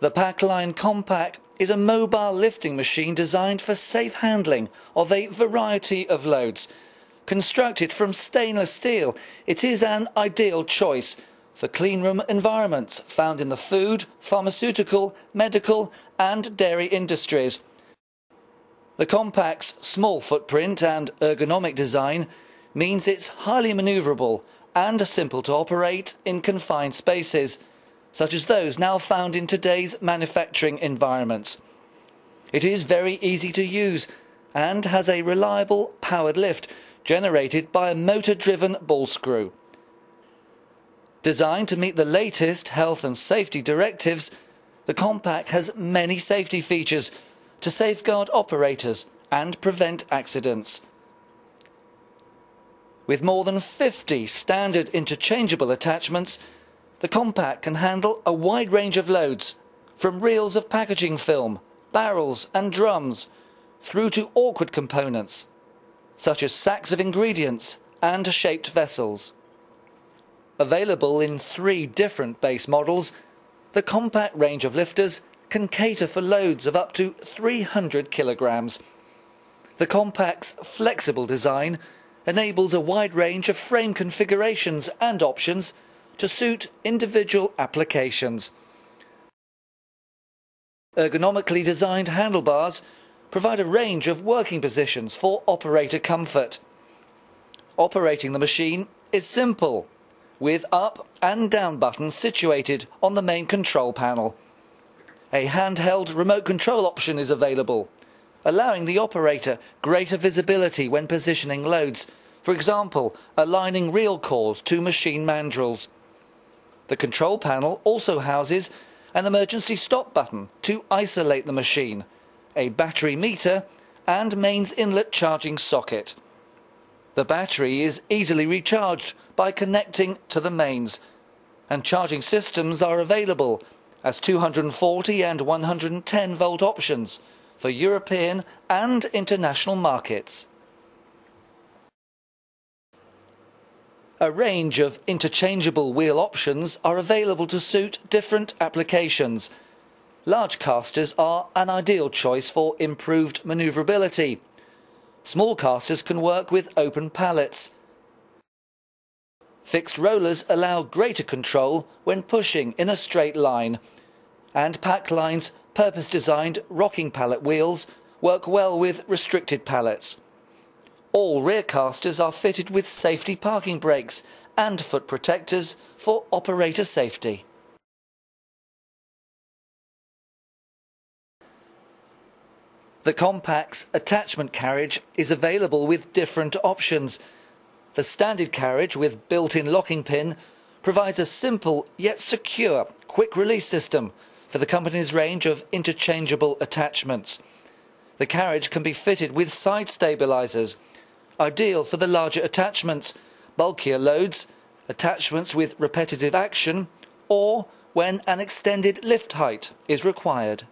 The Packline Compact is a mobile lifting machine designed for safe handling of a variety of loads. Constructed from stainless steel, it is an ideal choice for cleanroom environments found in the food, pharmaceutical, medical and dairy industries. The Compact's small footprint and ergonomic design means it's highly manoeuvrable and simple to operate in confined spaces such as those now found in today's manufacturing environments. It is very easy to use and has a reliable powered lift generated by a motor driven ball screw. Designed to meet the latest health and safety directives, the Compact has many safety features to safeguard operators and prevent accidents. With more than 50 standard interchangeable attachments, the Compact can handle a wide range of loads, from reels of packaging film, barrels and drums, through to awkward components, such as sacks of ingredients and shaped vessels. Available in three different base models, the Compact range of lifters can cater for loads of up to 300 kilograms. The Compact's flexible design enables a wide range of frame configurations and options to suit individual applications. Ergonomically designed handlebars provide a range of working positions for operator comfort. Operating the machine is simple, with up and down buttons situated on the main control panel. A handheld remote control option is available, allowing the operator greater visibility when positioning loads, for example, aligning reel cores to machine mandrels. The control panel also houses an emergency stop button to isolate the machine, a battery meter, and mains inlet charging socket. The battery is easily recharged by connecting to the mains, and charging systems are available as 240 and 110 volt options for European and international markets. A range of interchangeable wheel options are available to suit different applications. Large casters are an ideal choice for improved manoeuvrability. Small casters can work with open pallets. Fixed rollers allow greater control when pushing in a straight line. And Packline's purpose-designed rocking pallet wheels work well with restricted pallets. All rear casters are fitted with safety parking brakes and foot protectors for operator safety. The Compact's attachment carriage is available with different options. The standard carriage with built-in locking pin provides a simple yet secure quick release system for the company's range of interchangeable attachments. The carriage can be fitted with side stabilizers ideal for the larger attachments, bulkier loads, attachments with repetitive action, or when an extended lift height is required.